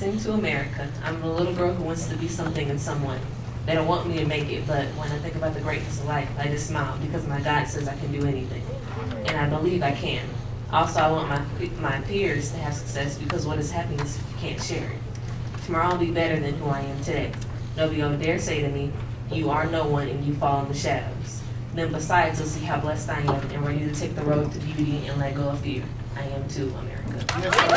passing to America. I'm a little girl who wants to be something and someone. They don't want me to make it, but when I think about the greatness of life, I just smile because my God says I can do anything. And I believe I can. Also, I want my, my peers to have success because what is happiness if you can't share it? Tomorrow I'll be better than who I am today. Nobody will dare say to me, you are no one and you fall in the shadows. Then besides, you'll see how blessed I am and ready to take the road to beauty and let go of fear. I am too, America.